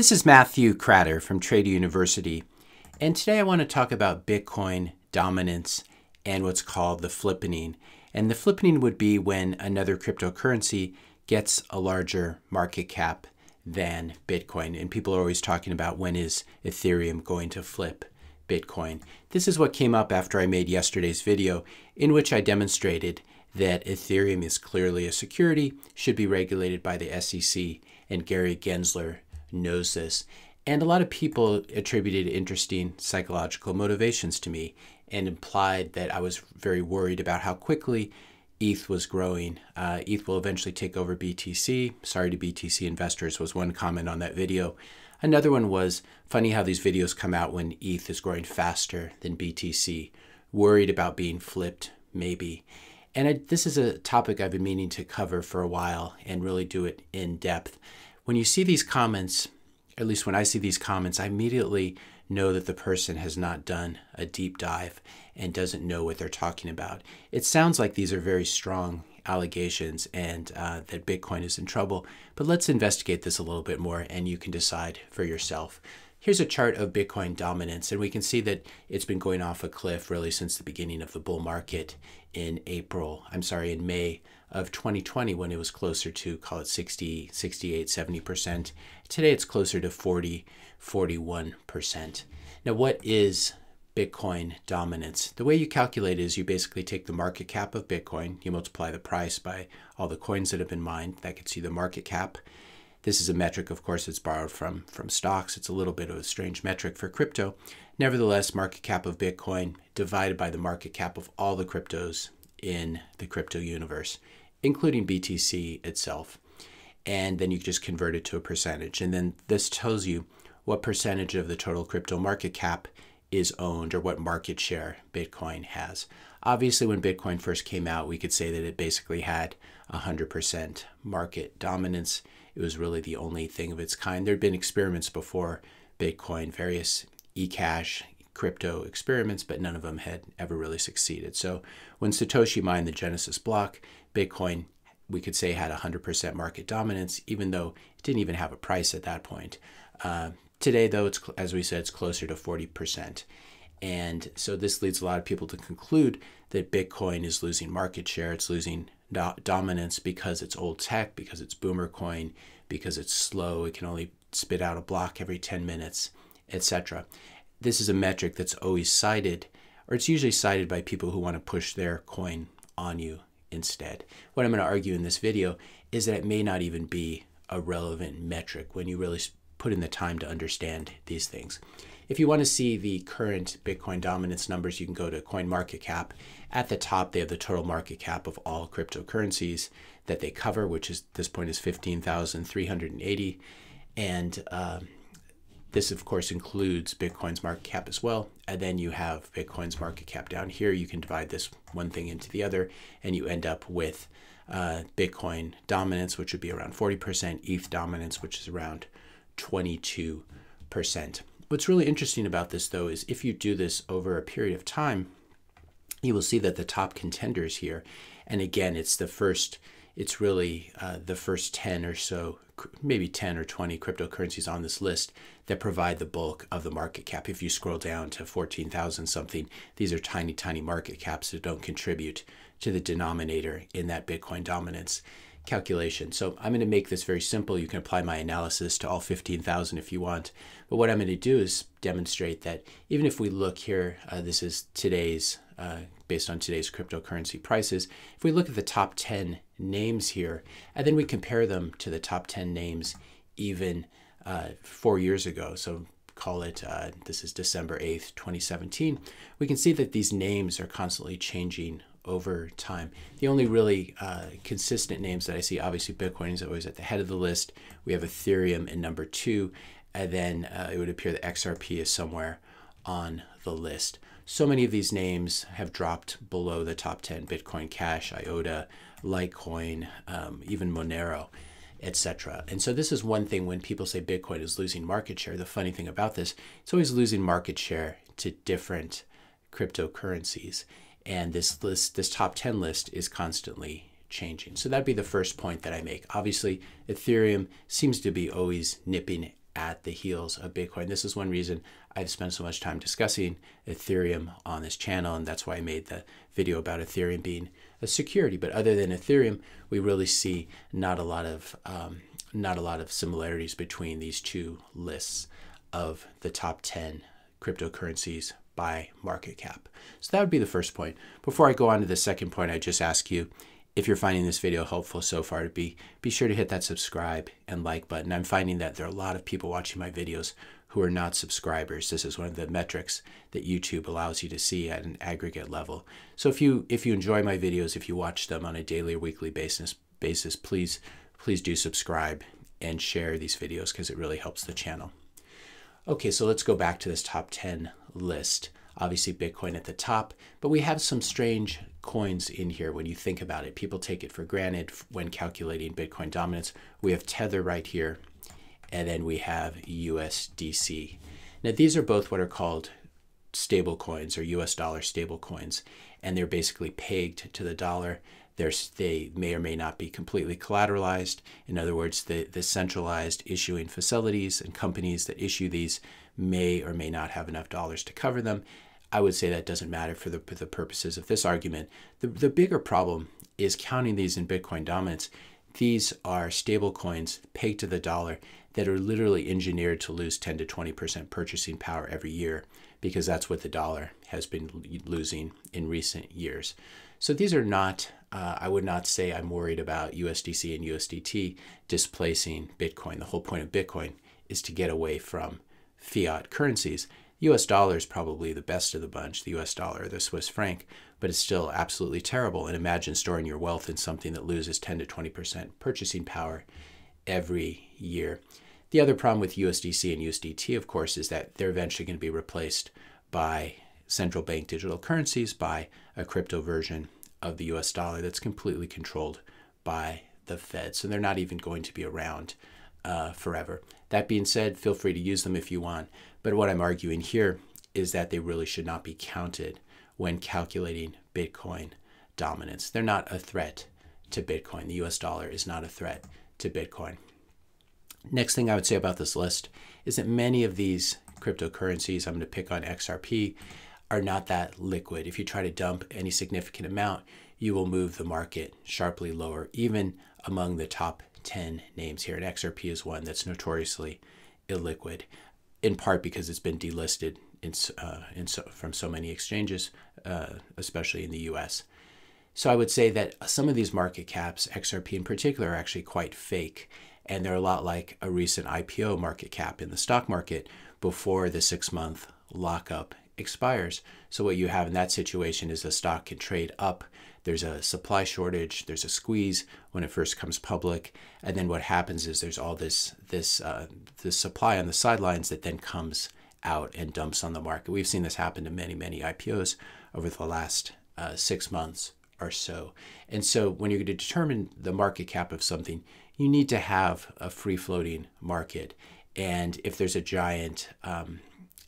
This is Matthew Kratter from Trader University, and today I want to talk about Bitcoin dominance and what's called the flippening. And the flippening would be when another cryptocurrency gets a larger market cap than Bitcoin. And people are always talking about when is Ethereum going to flip Bitcoin. This is what came up after I made yesterday's video, in which I demonstrated that Ethereum is clearly a security, should be regulated by the SEC, and Gary Gensler knows this. And a lot of people attributed interesting psychological motivations to me and implied that I was very worried about how quickly ETH was growing. Uh, ETH will eventually take over BTC. Sorry to BTC investors was one comment on that video. Another one was funny how these videos come out when ETH is growing faster than BTC. Worried about being flipped, maybe. And I, this is a topic I've been meaning to cover for a while and really do it in depth when you see these comments, at least when I see these comments, I immediately know that the person has not done a deep dive and doesn't know what they're talking about. It sounds like these are very strong allegations and uh, that Bitcoin is in trouble, but let's investigate this a little bit more and you can decide for yourself. Here's a chart of Bitcoin dominance, and we can see that it's been going off a cliff really since the beginning of the bull market in April, I'm sorry, in May of 2020 when it was closer to call it 60 68 70% today it's closer to 40 41% now what is bitcoin dominance? The way you calculate is you basically take the market cap of bitcoin you multiply the price by all the coins that have been mined. That gets you the market cap. This is a metric of course it's borrowed from from stocks. It's a little bit of a strange metric for crypto. Nevertheless market cap of bitcoin divided by the market cap of all the cryptos in the crypto universe including BTC itself. And then you just convert it to a percentage. And then this tells you what percentage of the total crypto market cap is owned or what market share Bitcoin has. Obviously, when Bitcoin first came out, we could say that it basically had 100% market dominance. It was really the only thing of its kind. There had been experiments before Bitcoin, various eCash, crypto experiments, but none of them had ever really succeeded. So when Satoshi mined the Genesis block, Bitcoin, we could say, had 100% market dominance, even though it didn't even have a price at that point. Uh, today, though, it's as we said, it's closer to 40%. And so this leads a lot of people to conclude that Bitcoin is losing market share, it's losing do- dominance because it's old tech, because it's boomer coin, because it's slow, it can only spit out a block every 10 minutes, etc this is a metric that's always cited, or it's usually cited by people who want to push their coin on you instead. What I'm going to argue in this video is that it may not even be a relevant metric when you really put in the time to understand these things. If you want to see the current Bitcoin dominance numbers, you can go to CoinMarketCap. At the top, they have the total market cap of all cryptocurrencies that they cover, which is this point is 15,380. And this, of course, includes Bitcoin's market cap as well. And then you have Bitcoin's market cap down here. You can divide this one thing into the other, and you end up with uh, Bitcoin dominance, which would be around 40%, ETH dominance, which is around 22%. What's really interesting about this, though, is if you do this over a period of time, you will see that the top contenders here, and again, it's the first, it's really uh, the first 10 or so maybe 10 or 20 cryptocurrencies on this list that provide the bulk of the market cap. If you scroll down to 14,000 something, these are tiny, tiny market caps that don't contribute to the denominator in that Bitcoin dominance calculation. So I'm going to make this very simple. You can apply my analysis to all 15,000 if you want. But what I'm going to do is demonstrate that even if we look here, uh, this is today's, uh, based on today's cryptocurrency prices. If we look at the top 10 names here, and then we compare them to the top 10 names even uh, four years ago, so call it, uh, this is December 8th, 2017, we can see that these names are constantly changing over time. The only really uh, consistent names that I see, obviously, Bitcoin is always at the head of the list. We have Ethereum in number two, and then uh, it would appear that XRP is somewhere on the list. So many of these names have dropped below the top 10 Bitcoin Cash, IOTA, Litecoin, um, even Monero, etc. And so this is one thing when people say Bitcoin is losing market share. The funny thing about this, it's always losing market share to different cryptocurrencies. And this list, this top 10 list is constantly changing. So that'd be the first point that I make. Obviously, Ethereum seems to be always nipping at the heels of Bitcoin. This is one reason I've spent so much time discussing Ethereum on this channel, and that's why I made the video about Ethereum being a security. But other than Ethereum, we really see not a lot of um, not a lot of similarities between these two lists of the top 10 cryptocurrencies by market cap. So that would be the first point. Before I go on to the second point, I just ask you if you're finding this video helpful so far to be be sure to hit that subscribe and like button. I'm finding that there are a lot of people watching my videos who are not subscribers. This is one of the metrics that YouTube allows you to see at an aggregate level. So if you if you enjoy my videos, if you watch them on a daily or weekly basis basis, please please do subscribe and share these videos because it really helps the channel. Okay, so let's go back to this top 10 list. Obviously, Bitcoin at the top, but we have some strange coins in here when you think about it. People take it for granted when calculating Bitcoin dominance. We have Tether right here, and then we have USDC. Now, these are both what are called stable coins or US dollar stable coins, and they're basically pegged to the dollar. They're, they may or may not be completely collateralized. In other words, the, the centralized issuing facilities and companies that issue these may or may not have enough dollars to cover them. I would say that doesn't matter for the, for the purposes of this argument. The, the bigger problem is counting these in Bitcoin dominance. These are stable coins pegged to the dollar that are literally engineered to lose 10 to 20% purchasing power every year because that's what the dollar has been losing in recent years. So these are not, uh, I would not say I'm worried about USDC and USDT displacing Bitcoin. The whole point of Bitcoin is to get away from fiat currencies. US dollar is probably the best of the bunch, the US dollar, the Swiss franc, but it's still absolutely terrible. And imagine storing your wealth in something that loses 10 to 20% purchasing power every year. The other problem with USDC and USDT, of course, is that they're eventually going to be replaced by central bank digital currencies by a crypto version of the US dollar that's completely controlled by the Fed. So they're not even going to be around uh, forever. That being said, feel free to use them if you want. But what I'm arguing here is that they really should not be counted when calculating Bitcoin dominance. They're not a threat to Bitcoin. The US dollar is not a threat to Bitcoin. Next thing I would say about this list is that many of these cryptocurrencies, I'm going to pick on XRP, are not that liquid. If you try to dump any significant amount, you will move the market sharply lower, even among the top 10 names here. And XRP is one that's notoriously illiquid, in part because it's been delisted in, uh, in so, from so many exchanges, uh, especially in the US. So I would say that some of these market caps, XRP in particular, are actually quite fake. And they're a lot like a recent IPO market cap in the stock market before the six month lockup expires. So what you have in that situation is the stock can trade up. There's a supply shortage. There's a squeeze when it first comes public, and then what happens is there's all this this uh, this supply on the sidelines that then comes out and dumps on the market. We've seen this happen to many many IPOs over the last uh, six months or so. And so when you're going to determine the market cap of something, you need to have a free floating market. And if there's a giant um,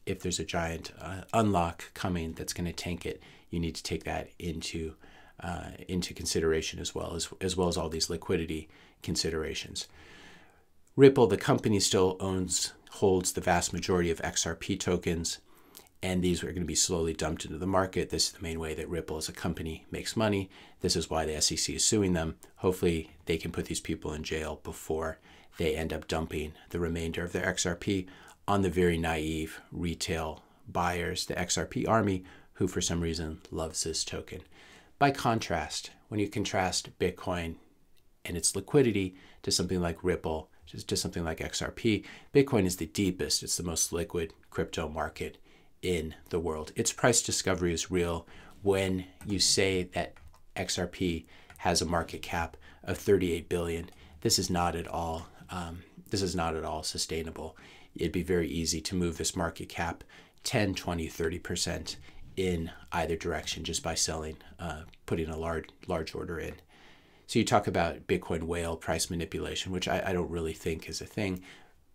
if there's a giant uh, unlock coming that's going to tank it, you need to take that into uh, into consideration as well as as well as all these liquidity considerations. Ripple, the company, still owns holds the vast majority of XRP tokens, and these are going to be slowly dumped into the market. This is the main way that Ripple as a company makes money. This is why the SEC is suing them. Hopefully, they can put these people in jail before they end up dumping the remainder of their XRP on the very naive retail buyers, the XRP army, who for some reason loves this token. By contrast, when you contrast Bitcoin and its liquidity to something like Ripple, just to something like XRP, Bitcoin is the deepest, it's the most liquid crypto market in the world. Its price discovery is real when you say that XRP has a market cap of 38 billion. This is not at all um, this is not at all sustainable it'd be very easy to move this market cap 10, 20, 30% in either direction just by selling, uh, putting a large, large order in. So you talk about Bitcoin whale price manipulation, which I, I don't really think is a thing.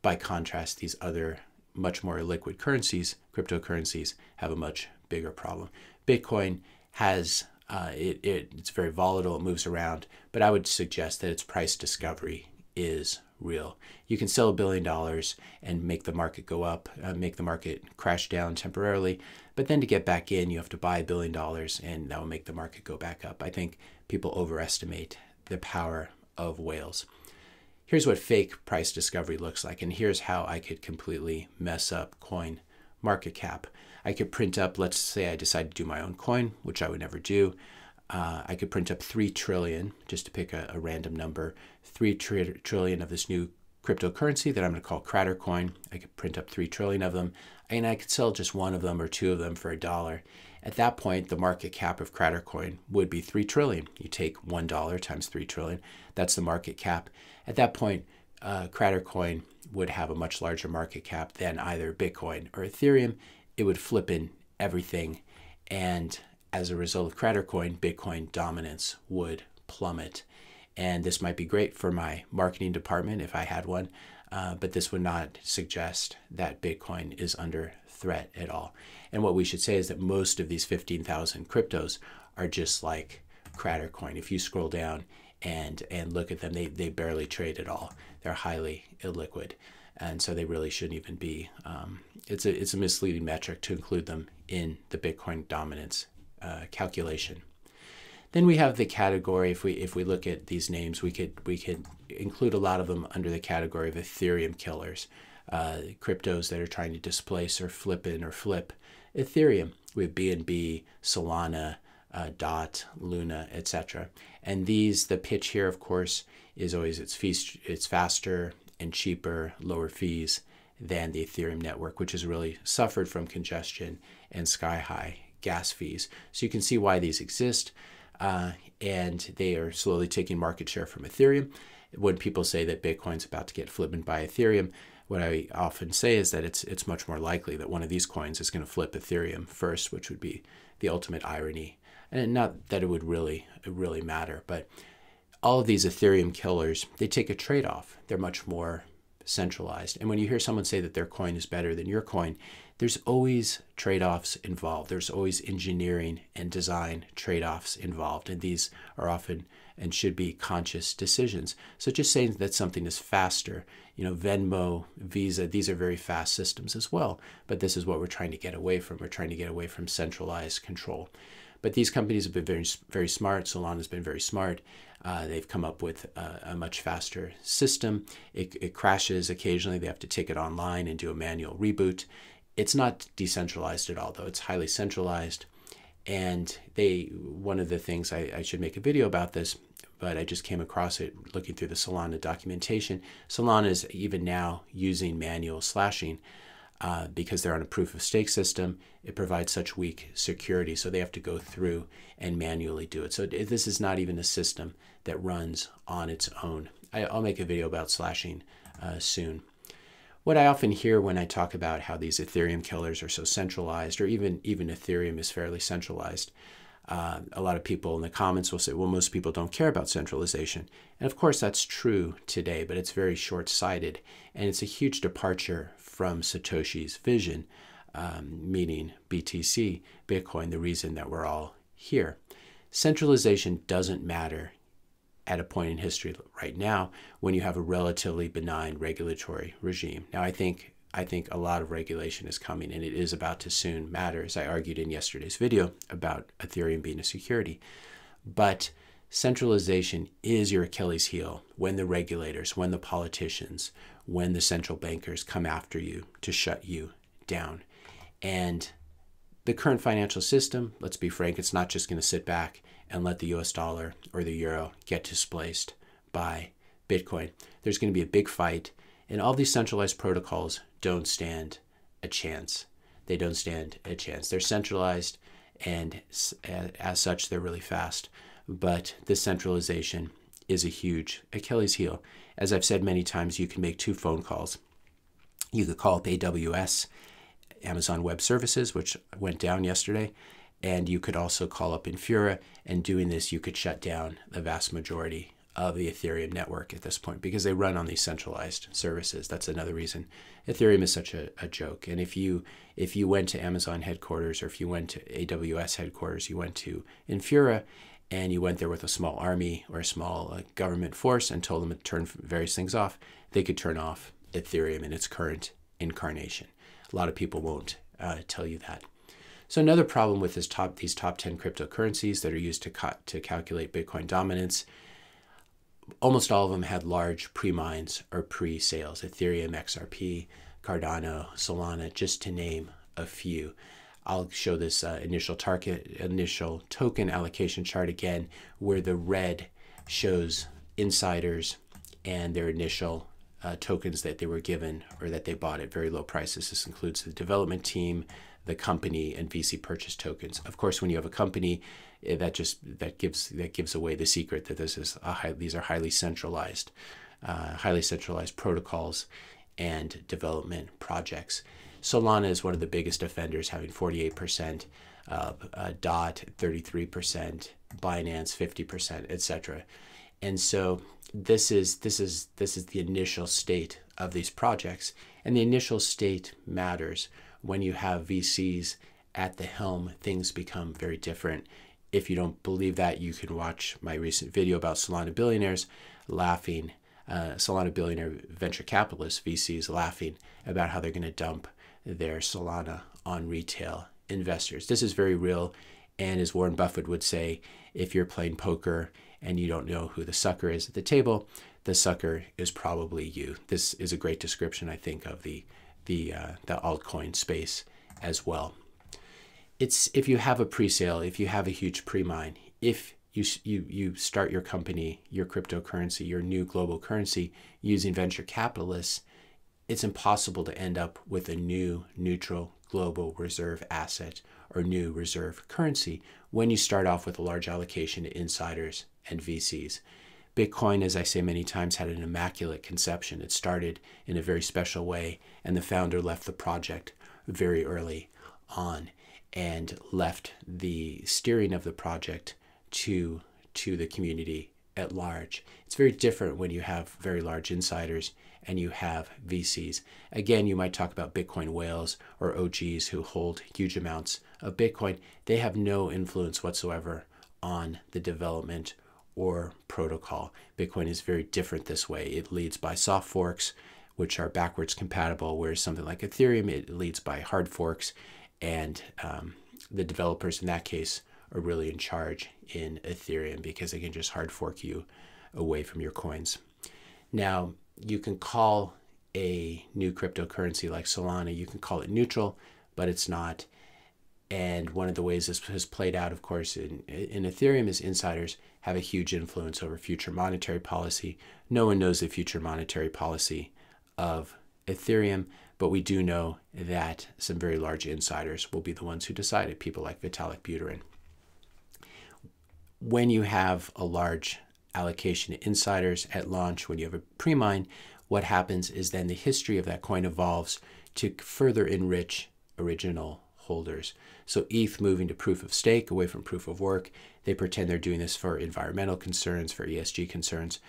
By contrast, these other much more liquid currencies, cryptocurrencies, have a much bigger problem. Bitcoin has uh, it, it, it's very volatile, it moves around, but I would suggest that its price discovery is real. You can sell a billion dollars and make the market go up, uh, make the market crash down temporarily, but then to get back in, you have to buy a billion dollars and that will make the market go back up. I think people overestimate the power of whales. Here's what fake price discovery looks like, and here's how I could completely mess up coin market cap. I could print up, let's say I decide to do my own coin, which I would never do. Uh, I could print up 3 trillion, just to pick a, a random number, 3 tri trillion of this new cryptocurrency that I'm going to call Kratter Coin. I could print up 3 trillion of them, and I could sell just one of them or two of them for a dollar. At that point, the market cap of Kratter Coin would be 3 trillion. You take $1 times 3 trillion, that's the market cap. At that point, uh, Kratter Coin would have a much larger market cap than either Bitcoin or Ethereum. It would flip in everything. And as a result of Kratter Coin, Bitcoin dominance would plummet. And this might be great for my marketing department if I had one, uh, but this would not suggest that Bitcoin is under threat at all. And what we should say is that most of these 15,000 cryptos are just like Kratter Coin. If you scroll down and and look at them, they, they barely trade at all. They're highly illiquid, and so they really shouldn't even be. Um, it's a it's a misleading metric to include them in the Bitcoin dominance uh, calculation. Then we have the category. If we if we look at these names, we could we could include a lot of them under the category of Ethereum killers, uh, cryptos that are trying to displace or flip in or flip Ethereum. We have BNB, Solana, uh, Dot, Luna, etc. And these, the pitch here, of course, is always it's fees, it's faster and cheaper, lower fees than the Ethereum network, which has really suffered from congestion and sky high gas fees. So you can see why these exist, uh, and they are slowly taking market share from Ethereum. When people say that Bitcoin's about to get flipped by Ethereum, what I often say is that it's it's much more likely that one of these coins is going to flip Ethereum first, which would be the ultimate irony. And not that it would really really matter, but all of these Ethereum killers, they take a trade-off. They're much more centralized. And when you hear someone say that their coin is better than your coin, there's always trade-offs involved. There's always engineering and design trade-offs involved, and these are often and should be conscious decisions. So just saying that something is faster, you know, Venmo, Visa, these are very fast systems as well. But this is what we're trying to get away from. We're trying to get away from centralized control. But these companies have been very, very smart. Solana has been very smart. Uh, they've come up with a, a much faster system. It, it crashes occasionally. They have to take it online and do a manual reboot. It's not decentralized at all, though. It's highly centralized. And they, one of the things I, I should make a video about this but I just came across it looking through the Solana documentation. Solana is even now using manual slashing uh, because they're on a proof of stake system. It provides such weak security, so they have to go through and manually do it. So this is not even a system that runs on its own. I, will make a video about slashing uh, soon. What I often hear when I talk about how these Ethereum killers are so centralized, or even even Ethereum is fairly centralized, uh, a lot of people in the comments will say, well, most people don't care about centralization. And of course, that's true today, but it's very short sighted. And it's a huge departure from Satoshi's vision, um, meaning BTC, Bitcoin, the reason that we're all here. Centralization doesn't matter at a point in history right now when you have a relatively benign regulatory regime. Now, I think I think a lot of regulation is coming and it is about to soon matter, as I argued in yesterday's video about Ethereum being a security. But centralization is your Achilles heel when the regulators, when the politicians, when the central bankers come after you to shut you down. And the current financial system, let's be frank, it's not just going to sit back and let the US dollar or the euro get displaced by Bitcoin. There's going to be a big fight, and all these centralized protocols don't stand a chance. They don't stand a chance. They're centralized, and as such, they're really fast. But this centralization is a huge Achilles heel. As I've said many times, you can make two phone calls. You could call up AWS, Amazon Web Services, which went down yesterday, and you could also call up Infura. And doing this, you could shut down the vast majority of the Ethereum network at this point because they run on these centralized services. That's another reason Ethereum is such a, a joke. And if you if you went to Amazon headquarters or if you went to AWS headquarters, you went to Infura, and you went there with a small army or a small uh, government force and told them to turn various things off, they could turn off Ethereum in its current incarnation. A lot of people won't uh, tell you that. So another problem with this top, these top 10 cryptocurrencies that are used to, cut to calculate Bitcoin dominance, almost all of them had large pre-mines or pre-sales, Ethereum, XRP, Cardano, Solana, just to name a few. I'll show this uh, initial target, initial token allocation chart again, where the red shows insiders and their initial uh, tokens that they were given or that they bought at very low prices. This includes the development team, the company, and VC purchase tokens. Of course, when you have a company, eh, that just that gives that gives away the secret that this is a high, these are highly centralized, uh, highly centralized protocols and development projects. Solana is one of the biggest offenders, having 48%, uh, DOT 33%, Binance 50%, etc. And so this is this is this is the initial state of these projects, and the initial state matters. When you have VCs at the helm, things become very different. If you don't believe that, you can watch my recent video about Solana billionaires laughing. Uh, Solana billionaire venture capitalists, VCs, laughing about how they're going to dump their Solana on retail investors. This is very real. And as Warren Buffett would say, if you're playing poker and you don't know who the sucker is at the table, the sucker is probably you. This is a great description, I think, of the the uh, the altcoin space as well. It's if you have a pre-sale, if you have a huge pre-mine, if you you you start your company, your cryptocurrency, your new global currency using venture capitalists, it's impossible to end up with a new neutral global reserve asset or new reserve currency when you start off with a large allocation to insiders and VCs. Bitcoin, as I say many times, had an immaculate conception. It started in a very special way, and the founder left the project very early on and left the steering of the project to, to the community at large. It's very different when you have very large insiders and you have VCs. Again, you might talk about Bitcoin whales or OGs who hold huge amounts of Bitcoin. They have no influence whatsoever on the development or protocol. Bitcoin is very different this way. It leads by soft forks, which are backwards compatible, whereas something like Ethereum, it leads by hard forks, and um, the developers in that case are really in charge in Ethereum because they can just hard fork you away from your coins. Now, you can call a new cryptocurrency like Solana, you can call it neutral, but it's not. And one of the ways this has played out, of course, in, in Ethereum is insiders have a huge influence over future monetary policy. No one knows the future monetary policy of Ethereum, but we do know that some very large insiders will be the ones who decide it, people like Vitalik Buterin. When you have a large allocation to insiders at launch, when you have a pre-mine, what happens is then the history of that coin evolves to further enrich original holders. So ETH moving to proof of stake away from proof of work, they pretend they're doing this for environmental concerns, for ESG concerns.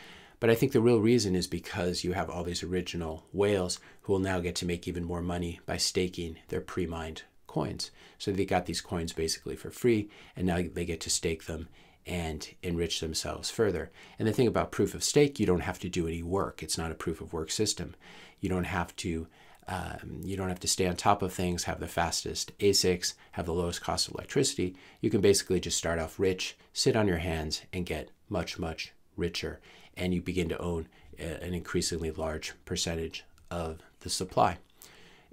But I think the real reason is because you have all these original whales who will now get to make even more money by staking their pre-mined coins. So they got these coins basically for free, and now they get to stake them and enrich themselves further. And the thing about proof of stake, you don't have to do any work. It's not a proof of work system. You don't have to um, you don't have to stay on top of things, have the fastest ASICs, have the lowest cost of electricity. You can basically just start off rich, sit on your hands, and get much, much richer. And you begin to own a, an increasingly large percentage of the supply.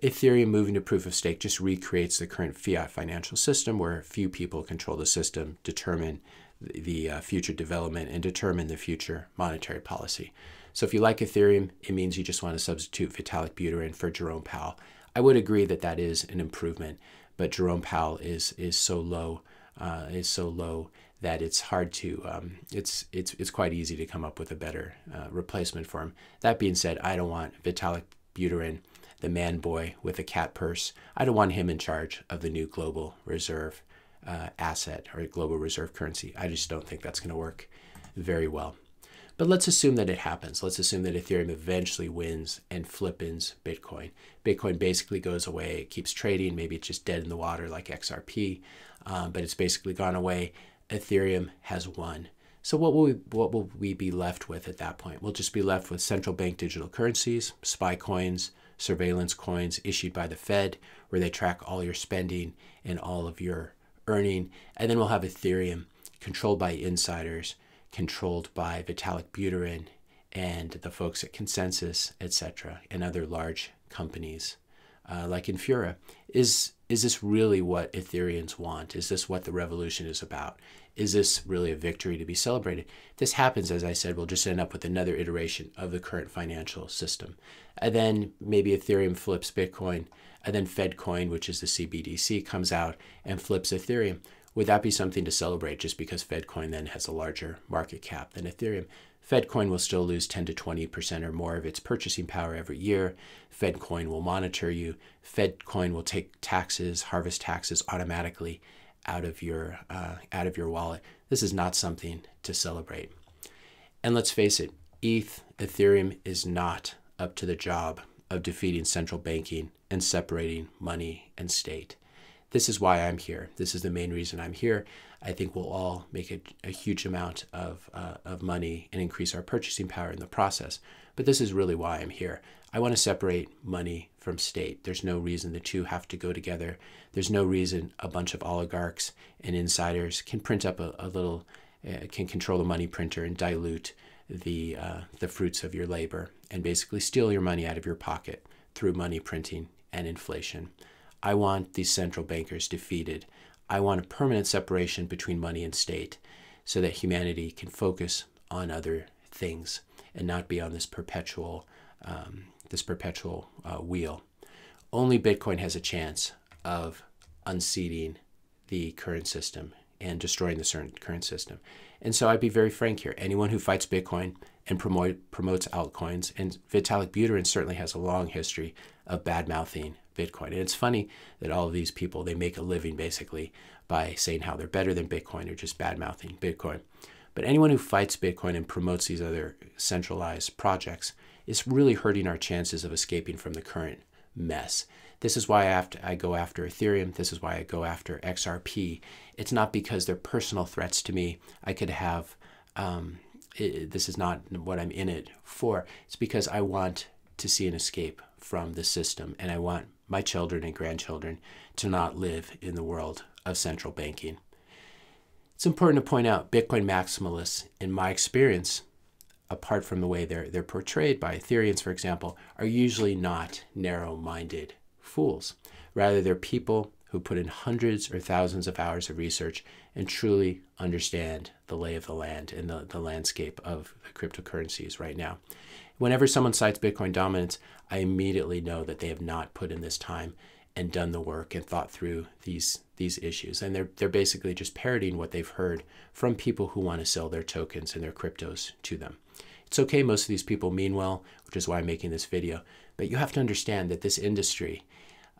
Ethereum moving to proof of stake just recreates the current fiat financial system where few people control the system, determine the uh, future development and determine the future monetary policy. So if you like Ethereum, it means you just want to substitute Vitalik Buterin for Jerome Powell. I would agree that that is an improvement, but Jerome Powell is is so low, uh, is so low that it's hard to um, it's it's it's quite easy to come up with a better uh, replacement for him. That being said, I don't want Vitalik Buterin, the man boy with a cat purse. I don't want him in charge of the new global reserve uh, asset or global reserve currency. I just don't think that's going to work very well. But let's assume that it happens. Let's assume that Ethereum eventually wins and flippens Bitcoin. Bitcoin basically goes away. It keeps trading. Maybe it's just dead in the water like XRP, um, but it's basically gone away. Ethereum has won. So what will we, what will we be left with at that point? We'll just be left with central bank digital currencies, spy coins, surveillance coins issued by the Fed, where they track all your spending and all of your earning. And then we'll have Ethereum controlled by insiders, controlled by Vitalik Buterin and the folks at ConsenSys, etc., and other large companies uh, like Infura. Is is this really what Ethereans want? Is this what the revolution is about? Is this really a victory to be celebrated? If this happens, as I said, we'll just end up with another iteration of the current financial system. And then maybe Ethereum flips Bitcoin, and then FedCoin, which is the CBDC, comes out and flips Ethereum. Would that be something to celebrate just because FedCoin then has a larger market cap than Ethereum? FedCoin will still lose 10 to 20% or more of its purchasing power every year. FedCoin will monitor you. FedCoin will take taxes, harvest taxes automatically out of your uh, out of your wallet. This is not something to celebrate. And let's face it, ETH, Ethereum is not up to the job of defeating central banking and separating money and state. This is why I'm here. This is the main reason I'm here. I think we'll all make a, a huge amount of, uh, of money and increase our purchasing power in the process. But this is really why I'm here. I want to separate money from state. There's no reason the two have to go together. There's no reason a bunch of oligarchs and insiders can print up a, a little, uh, can control the money printer and dilute the, uh, the fruits of your labor and basically steal your money out of your pocket through money printing and inflation. I want these central bankers defeated. I want a permanent separation between money and state so that humanity can focus on other things and not be on this perpetual um, this perpetual uh, wheel. Only Bitcoin has a chance of unseating the current system and destroying the current system. And so I'd be very frank here. Anyone who fights Bitcoin and promote, promotes altcoins, and Vitalik Buterin certainly has a long history of bad mouthing Bitcoin. And it's funny that all of these people, they make a living basically by saying how they're better than Bitcoin or just bad mouthing Bitcoin. But anyone who fights Bitcoin and promotes these other centralized projects is really hurting our chances of escaping from the current mess. This is why I, have to, I go after Ethereum. This is why I go after XRP. It's not because they're personal threats to me. I could have, um, it, this is not what I'm in it for. It's because I want to see an escape from the system and I want my children and grandchildren to not live in the world of central banking. It's important to point out Bitcoin maximalists, in my experience, apart from the way they're, they're portrayed by Ethereans, for example, are usually not narrow minded fools. Rather, they're people who put in hundreds or thousands of hours of research and truly understand the lay of the land and the, the landscape of the cryptocurrencies right now. Whenever someone cites Bitcoin dominance, I immediately know that they have not put in this time and done the work and thought through these these issues. And they're they're basically just parroting what they've heard from people who want to sell their tokens and their cryptos to them. It's okay, most of these people mean well, which is why I'm making this video. But you have to understand that this industry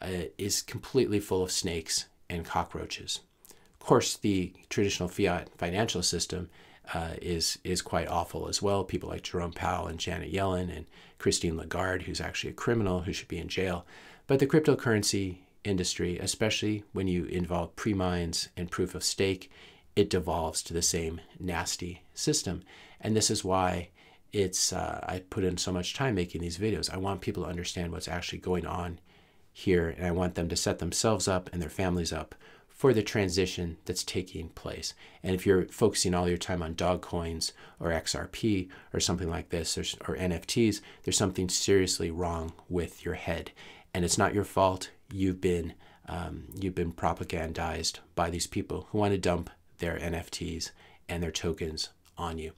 uh, is completely full of snakes and cockroaches. Of course, the traditional fiat financial system uh, is is quite awful as well. People like Jerome Powell and Janet Yellen and Christine Lagarde, who's actually a criminal who should be in jail. But the cryptocurrency industry, especially when you involve pre-mines and proof of stake, it devolves to the same nasty system. And this is why it's uh, I put in so much time making these videos. I want people to understand what's actually going on here, and I want them to set themselves up and their families up for the transition that's taking place. And if you're focusing all your time on dog coins or XRP or something like this or, or NFTs, there's something seriously wrong with your head. And it's not your fault. You've been um, you've been propagandized by these people who want to dump their NFTs and their tokens on you.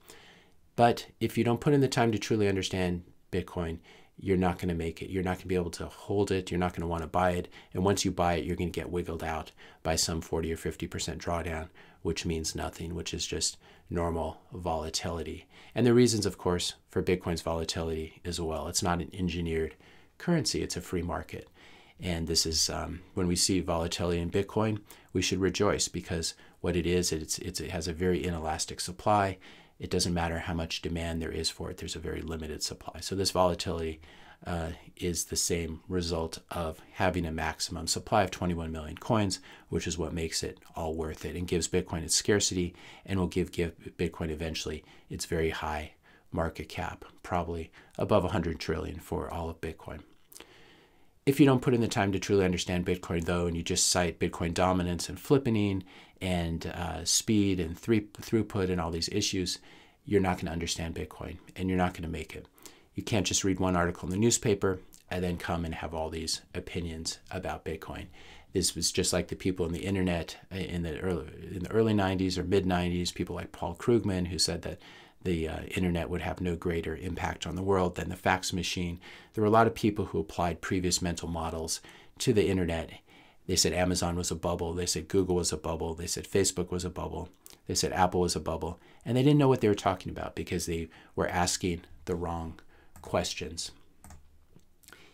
But if you don't put in the time to truly understand Bitcoin, you're not going to make it. You're not going to be able to hold it. You're not going to want to buy it. And once you buy it, you're going to get wiggled out by some 40 or 50% drawdown, which means nothing, which is just normal volatility. And the reasons, of course, for Bitcoin's volatility as well. It's not an engineered currency, it's a free market. And this is um, when we see volatility in Bitcoin, we should rejoice because what it is, it's, it's, it has a very inelastic supply it doesn't matter how much demand there is for it, there's a very limited supply. So this volatility uh, is the same result of having a maximum supply of 21 million coins, which is what makes it all worth it and gives Bitcoin its scarcity and will give, give Bitcoin eventually its very high market cap, probably above 100 trillion for all of Bitcoin. If you don't put in the time to truly understand Bitcoin, though, and you just cite Bitcoin dominance and flippening and uh, speed and throughput and all these issues, you're not going to understand Bitcoin and you're not going to make it. You can't just read one article in the newspaper and then come and have all these opinions about Bitcoin. This was just like the people in the internet uh, in the early in the early 90s or mid 90s, people like Paul Krugman who said that the uh, internet would have no greater impact on the world than the fax machine. There were a lot of people who applied previous mental models to the internet. They said Amazon was a bubble. They said Google was a bubble. They said Facebook was a bubble. They said Apple was a bubble. And they didn't know what they were talking about because they were asking the wrong questions.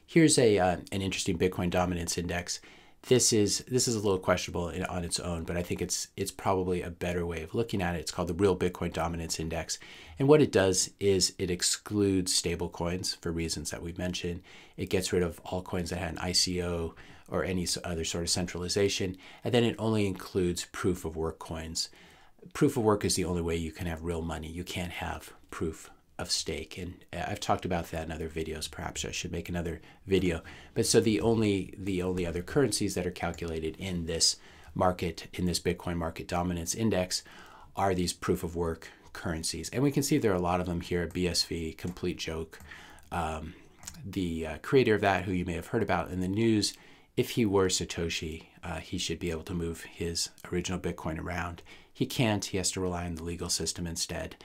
Here's a, uh, an interesting Bitcoin dominance index this is this is a little questionable in, on its own, but I think it's it's probably a better way of looking at it. It's called the Real Bitcoin Dominance Index, and what it does is it excludes stable coins for reasons that we've mentioned. It gets rid of all coins that had an ICO or any other sort of centralization, and then it only includes proof of work coins. Proof of work is the only way you can have real money. You can't have proof of stake and uh, I've talked about that in other videos. Perhaps I should make another video. But so the only the only other currencies that are calculated in this market in this Bitcoin market dominance index are these proof of work currencies. And we can see there are a lot of them here BSV complete joke um, the uh, creator of that who you may have heard about in the news. If he were Satoshi uh, he should be able to move his original Bitcoin around. He can't. He has to rely on the legal system instead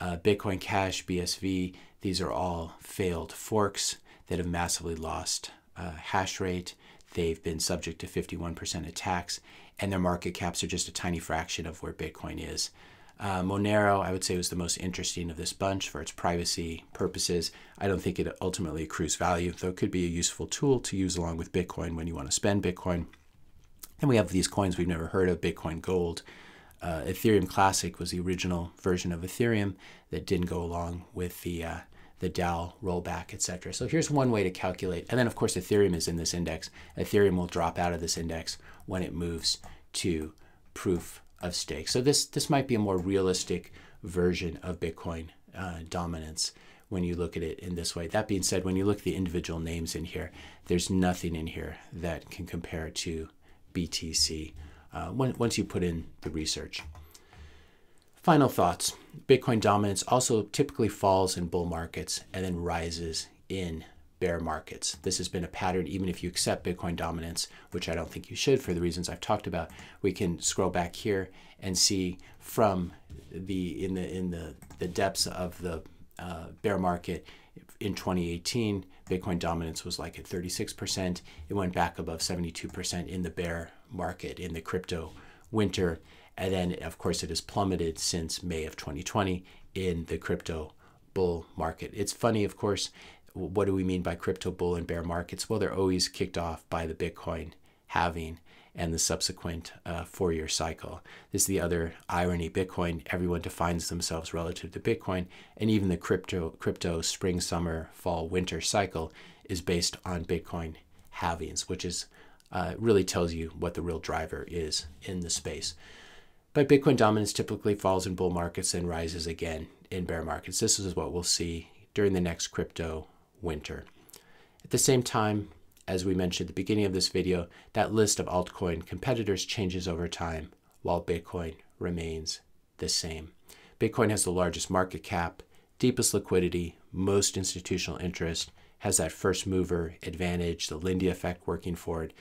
uh, Bitcoin Cash, BSV, these are all failed forks that have massively lost uh, hash rate. They've been subject to 51% attacks, and their market caps are just a tiny fraction of where Bitcoin is. Uh, Monero, I would say, was the most interesting of this bunch for its privacy purposes. I don't think it ultimately accrues value, though it could be a useful tool to use along with Bitcoin when you want to spend Bitcoin. And we have these coins we've never heard of, Bitcoin Gold, uh, Ethereum Classic was the original version of Ethereum that didn't go along with the uh, the DAO rollback, etc. So here's one way to calculate. And then, of course, Ethereum is in this index. Ethereum will drop out of this index when it moves to proof of stake. So this this might be a more realistic version of Bitcoin uh, dominance when you look at it in this way. That being said, when you look at the individual names in here, there's nothing in here that can compare to BTC uh, when, once you put in the research. Final thoughts Bitcoin dominance also typically falls in bull markets and then rises in bear markets. This has been a pattern, even if you accept Bitcoin dominance, which I don't think you should for the reasons I've talked about. We can scroll back here and see from the in the in the, the depths of the uh, bear market in 2018, Bitcoin dominance was like at 36%. It went back above 72% in the bear market in the crypto winter. And then, of course, it has plummeted since May of 2020 in the crypto bull market. It's funny, of course, what do we mean by crypto bull and bear markets? Well, they're always kicked off by the Bitcoin halving and the subsequent uh, four year cycle. This is the other irony. Bitcoin, everyone defines themselves relative to Bitcoin, and even the crypto, crypto spring, summer, fall, winter cycle is based on Bitcoin halvings, which is uh, really tells you what the real driver is in the space. But Bitcoin dominance typically falls in bull markets and rises again in bear markets. This is what we'll see during the next crypto winter. At the same time, as we mentioned at the beginning of this video, that list of altcoin competitors changes over time while Bitcoin remains the same. Bitcoin has the largest market cap, deepest liquidity, most institutional interest, has that first mover advantage, the Lindy effect working for it,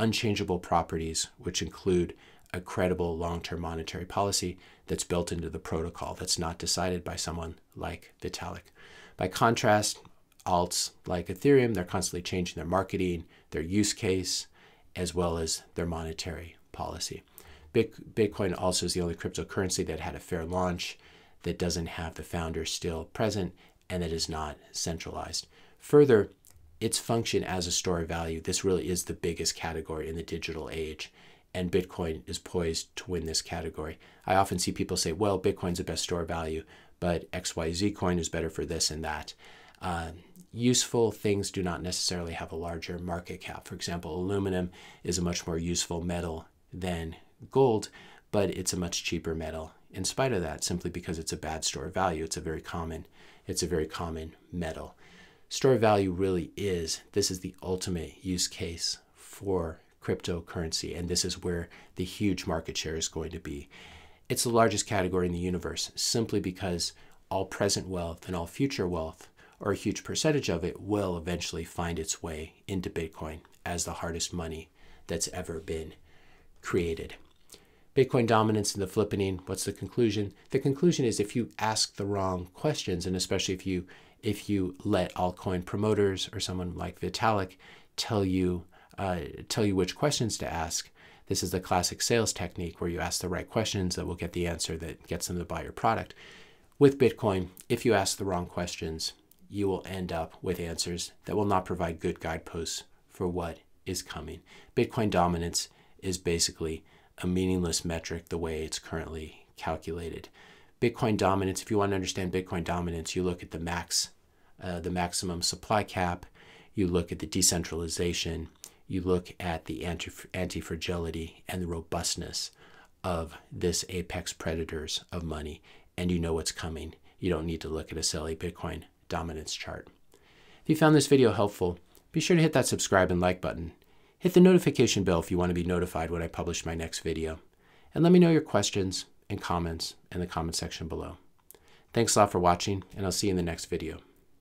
unchangeable properties, which include a credible long term monetary policy that's built into the protocol that's not decided by someone like Vitalik. By contrast, alts like Ethereum, they're constantly changing their marketing, their use case, as well as their monetary policy. Bitcoin also is the only cryptocurrency that had a fair launch, that doesn't have the founder still present, and that is not centralized. Further, its function as a store of value, this really is the biggest category in the digital age, and Bitcoin is poised to win this category. I often see people say, well, Bitcoin's the best store of value, but XYZ coin is better for this and that. Uh, useful things do not necessarily have a larger market cap. For example, aluminum is a much more useful metal than gold, but it's a much cheaper metal in spite of that, simply because it's a bad store of value. It's a very common, it's a very common metal. Store value really is, this is the ultimate use case for cryptocurrency, and this is where the huge market share is going to be. It's the largest category in the universe simply because all present wealth and all future wealth, or a huge percentage of it, will eventually find its way into Bitcoin as the hardest money that's ever been created. Bitcoin dominance and the flippening, what's the conclusion? The conclusion is if you ask the wrong questions, and especially if you if you let altcoin promoters or someone like Vitalik tell you uh, tell you which questions to ask, this is the classic sales technique where you ask the right questions that will get the answer that gets them to buy your product. With Bitcoin, if you ask the wrong questions, you will end up with answers that will not provide good guideposts for what is coming. Bitcoin dominance is basically a meaningless metric the way it's currently calculated. Bitcoin dominance, if you want to understand Bitcoin dominance, you look at the max, uh, the maximum supply cap, you look at the decentralization, you look at the anti fragility and the robustness of this apex predators of money, and you know what's coming. You don't need to look at a silly Bitcoin dominance chart. If you found this video helpful, be sure to hit that subscribe and like button Hit the notification bell if you want to be notified when I publish my next video. And let me know your questions and comments in the comment section below. Thanks a lot for watching, and I'll see you in the next video.